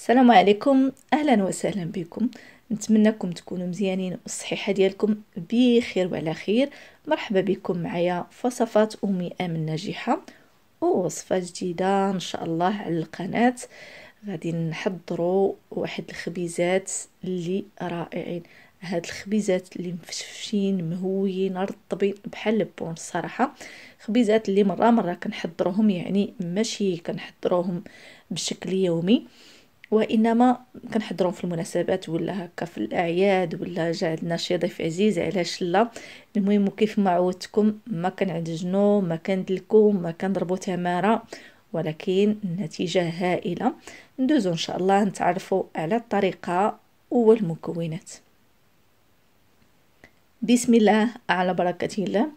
السلام عليكم. أهلا وسهلا بكم. نتمنىكم تكونوا مزيانين والصحيحة ديالكم بخير وعلى خير. مرحبا بكم معايا وصفات أمي امن ناجحة ووصفة جديدة إن شاء الله على القناة. غادي نحضروا واحد الخبيزات اللي رائعين. هاد الخبيزات اللي مفشفشين مهويين رطبين بحال البون الصراحه خبيزات اللي مرة مرة كنحضروهم يعني ماشي كنحضروهم بشكل يومي. وإنما كنحضرهم في المناسبات ولا هكا في الأعياد ولا جا عندنا شي ضيف عزيز علاش لا؟ المهم كيف ما عودتكم ما كنعجنو ما كندلكو ما كنضربو تمارة ولكن النتيجة هائلة. ندوزو إن شاء الله نتعرفوا على الطريقة والمكونات. بسم الله على بركة الله.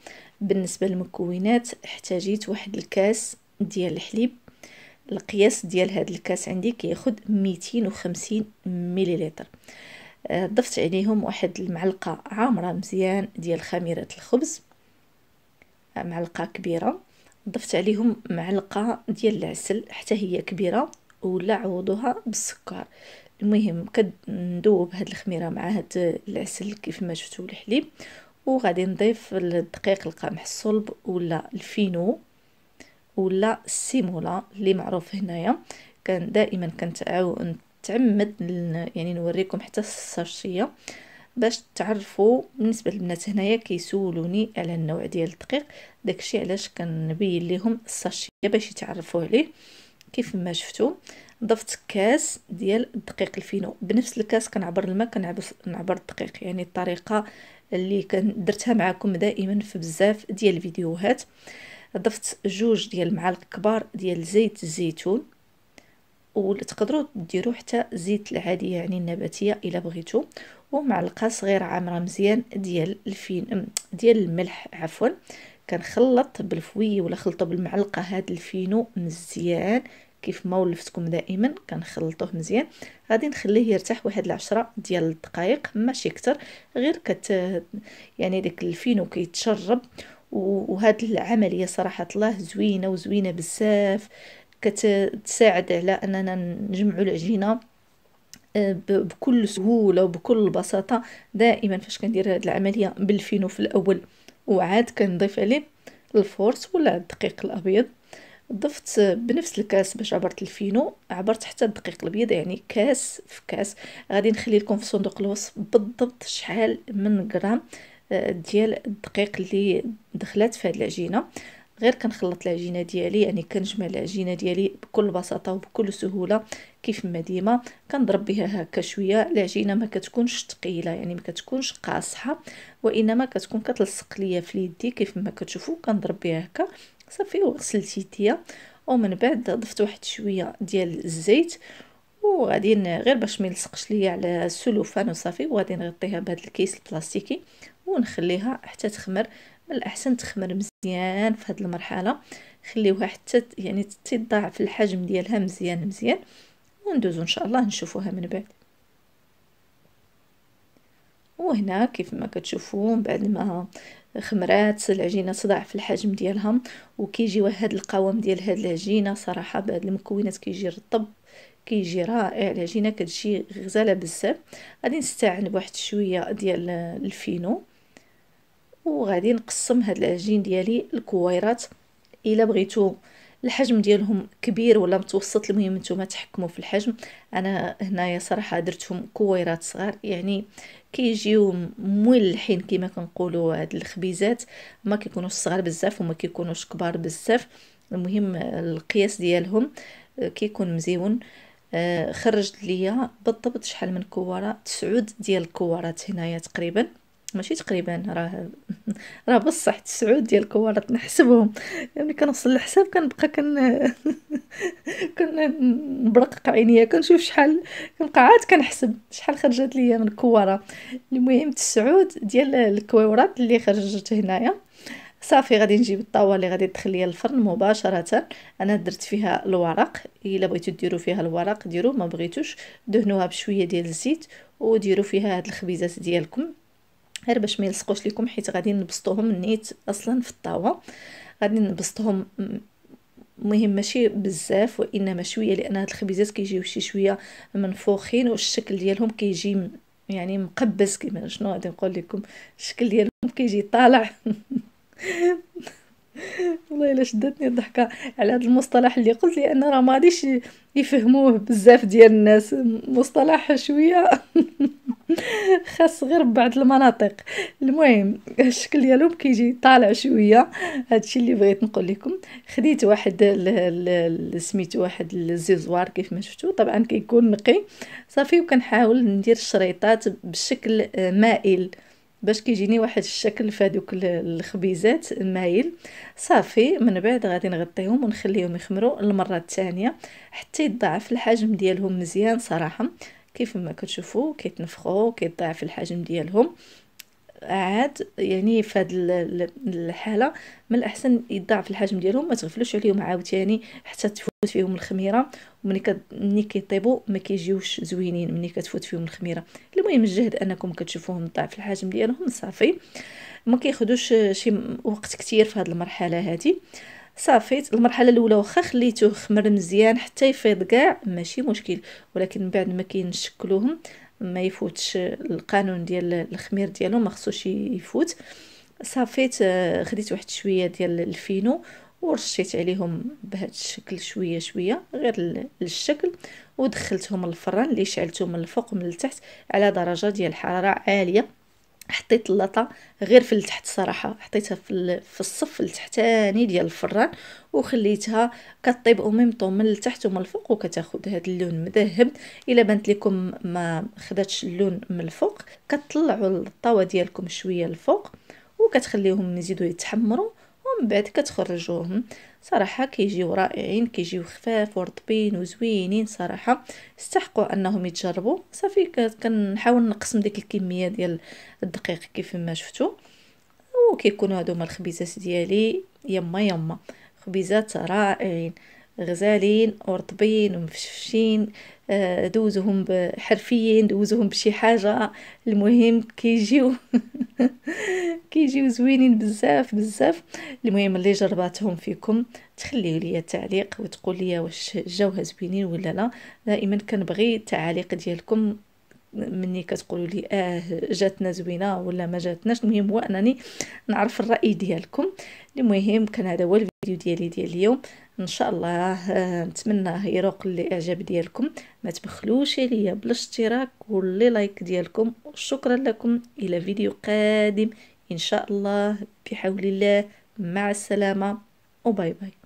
بالنسبة للمكونات احتاجيت واحد الكاس ديال الحليب. القياس ديال هاد الكاس عندي كياخد 250 مليلتر. آه، ضفت عليهم واحد المعلقة عامرة مزيان ديال خميرة الخبز آه، معلقة كبيرة. ضفت عليهم معلقة ديال العسل حتى هي كبيرة ولا عوضوها بالسكر. المهم كندوب هاد الخميرة مع هاد العسل كيف ما شفتوا الحليب وغادي نضيف الدقيق القمح الصلب ولا الفينو. ولا السيمولا اللي معروف هنايا. كان دائما كنتعاون نتعمد يعني نوريكم حتى الساشية باش تعرفوا بالنسبة للبنات هنايا كيسولوني على النوع ديال الدقيق. داكشي علاش كنبين لهم الساشية باش يتعرفوا عليه. كيف ما شفتوا ضفت كاس ديال الدقيق الفينو. بنفس الكاس كنعبر الماء كنعبر نعبر الدقيق. يعني الطريقة اللي كان درتها معكم دائما في بزاف ديال الفيديوهات. ضفت جوج ديال المعالق كبار ديال زيت الزيتون وتقدروا ديروا حتى زيت العادي يعني النباتية إلا بغيتو. ومعلقة صغيرة عامرة مزيان ديال الفين ديال الملح عفوا. كنخلط بال fouet ولا خلطه بالمعلقة هاد الفينو مزيان كيف ما ولفتكم دائما. كنخلطوه مزيان. غادي نخليه يرتاح واحد العشرة ديال الدقائق ماشي كتر غير كت يعني داك الفينو كيتشرب وهاد العملية صراحة الله زوينة وزوينة بزاف. كتساعد على أننا نجمعوا العجينة آه، بكل سهولة وبكل بساطة دائما فاش كندير هاد العملية بالفينو في الأول. وعاد كنضيف عليه ال force ولا الدقيق الأبيض. ضفت بنفس الكاس باش عبرت الفينو عبرت حتى الدقيق الأبيض يعني كاس في كاس. غادي نخلي لكم في صندوق الوصف بالضبط شحال من غرام. ديال الدقيق اللي دخلت في هذه العجينة. غير كنخلط العجينة ديالي يعني كنجمع العجينة ديالي بكل بساطة وبكل سهولة كيف ما ديما. كنضرب بها هكا شوية العجينة ما كتكونش ثقيلة يعني ما كتكونش قاصحة وإنما كتكون كتلصق ليا في يدي كيف ما كتشوفوا. كنضرب بها هكا. صافي وغسلت يديا ومن بعد ضفت واحد شوية ديال الزيت. وغادي غير باش ما يلصقش ليا على السلوفان وصافي وغادي نغطيها بهذا الكيس البلاستيكي ونخليها حتى تخمر من الأحسن تخمر مزيان في هذه المرحلة. خليوها حتى يعني تضاعف الحجم ديالها مزيان مزيان وندوزو إن شاء الله نشوفوها من بعد. وهنا كيف ما كتشوفوا بعد ما خمرات العجينة تضاعف الحجم ديالها وكيجي واحد القوام ديال هاد العجينة صراحة بهاد المكونات كيجي رطب كيجي رائع العجينه كتجي غزالة بزاف. غادي نستعن بواحد شوية ديال الفينو وغادي نقسم هاد العجين ديالي الكويرات إلا بغيتو الحجم ديالهم كبير ولا متوسط المهم نتوما تحكموا في الحجم. أنا هنايا صراحة درتهم كويرات صغار يعني كيجيو مولحين كما كنقولوا هاد الخبيزات. ما كيكونوش صغار بزاف وما كيكونوش كبار بزاف. المهم القياس ديالهم كيكون مزيون. آه، خرجت ليا بالضبط شحال من كوارة تسعود ديال الكوارات هنايا تقريبا. ماشي تقريبا راه راه بصح تسعود ديال الكوارات نحسبهم يعني كنوصل الحساب كنبقى كن كنبرقق عينيا كنشوف شحال كنبقى عاد كنحسب شحال خرجت ليا من كوارة. المهم تسعود ديال الكويورات اللي خرجت هنايا. صافي غادي نجيب الطاوه اللي غادي تدخل ليا الفرن مباشرة. أنا درت فيها الورق. إلا بغيتو ديروا فيها الورق ديروا ما بغيتوش دهنوها بشوية ديال الزيت وديروا فيها هاد الخبيزات ديالكم. غير باش ما يلصقوش لكم حيت غادي نبسطوهم نيت أصلا في الطاوه غادي نبسطهم مهم ماشي بزاف وإنما شوية لأن هاد الخبيزات كيجيو شي شوية منفوخين والشكل ديالهم كيجي يعني مقبس كيما شنو غادي نقول لكم؟ الشكل ديالهم كيجي طالع. والله إلا شدتني الضحكة على هذا المصطلح اللي قلت لأن راه ما غاديش يفهموه بزاف ديال الناس. مصطلح شوية خاص غير ببعض المناطق. المهم الشكل ديالهم كيجي طالع شوية. هادشي اللي بغيت نقول لكم. خديت واحد سميتو واحد الزيزوار كيف ما شفتوا طبعا كيكون نقي. صافي وكنحاول ندير الشريطات بشكل مائل. باش كيجيني واحد الشكل في هذوك الخبيزات مايل صافي من بعد غادي نغطيهم ونخليهم يخمروا المره الثانية حتى يضاعف الحجم ديالهم مزيان صراحة. كيف ما كتشوفوا كيتنفخوا كيضاعف الحجم ديالهم. عاد يعني في هذه الحالة من الأحسن يضاعف الحجم ديالهم ما تغفلوش عليهم عاوتاني حتى تفوت فيهم الخميرة. ومني كد... ملي كيطيبوا ما كيجيوش زوينين ملي كتفوت فيهم الخميرة. المهم الجهد أنكم كتشوفوهم ضعف الحجم ديالهم صافي. ما كياخذوش شي وقت كتير في هذه المرحلة هذه صافي المرحلة الأولى واخا خليتوه خمر مزيان حتى يفيض كاع ماشي مشكل. ولكن بعد ما كينشكلوهم ما يفوتش القانون ديال الخمير ديالهم ما خصوش يفوت. صافيت خديت واحد شوية ديال الفينو ورشيت عليهم بهذا الشكل شوية شوية غير للشكل ودخلتهم الفران اللي شعلته من الفوق ومن التحت على درجة ديال الحراره عالية. حطيت اللاطه غير في التحت صراحة حطيتها في في الصف التحتاني ديال الفران وخليتها كطيب أو ميم طون من التحت ومن الفوق وكتاخذ هذا اللون مذهب. إلا بانت لكم ما خداتش اللون من الفوق كتطلعوا الطاوة ديالكم شوية الفوق وكتخليوهم يزيدوا يتحمروا. ومن بعد كتخرجوهم. صراحة كيجيو رائعين كيجيو خفاف ورطبين وزوينين صراحة. استحقوا أنهم يتجربوا. صافي كنحاول نقسم ديك الكمية ديال الدقيق كيف ما شفتوا وكيكونوا هادو هما الخبيزات ديالي. يما يما. خبيزات رائعين. غزالين ورطبين ومفشفشين آه، دوزوهم حرفيا دوزوهم بشي حاجة. المهم كيجيو كيجيو زوينين بزاف بزاف. المهم اللي جرباتهم فيكم تخليو لي تعليق وتقول لي واش جاوها زوينين ولا لا. دائما كنبغي التعاليق ديالكم مني كتقولوا لي آه جاتنا زوينة ولا ما جاتناش. المهم هو أنني نعرف الرأي ديالكم. المهم كان هذا هو الفيديو ديالي ديال اليوم. إن شاء الله آه، نتمنى يروق الإعجاب ديالكم. ما تبخلوش عليا بالاشتراك و les likes ديالكم. شكرا لكم. إلى فيديو قادم. إن شاء الله. بحول الله. مع السلامة. و bye bye.